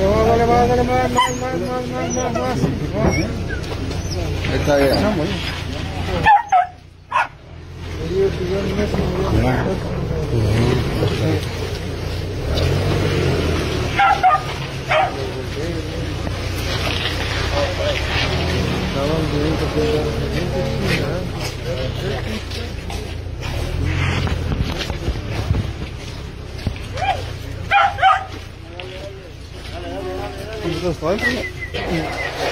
dale más, dale más, más, más, más, más, más, más. Está bien. Como você faz?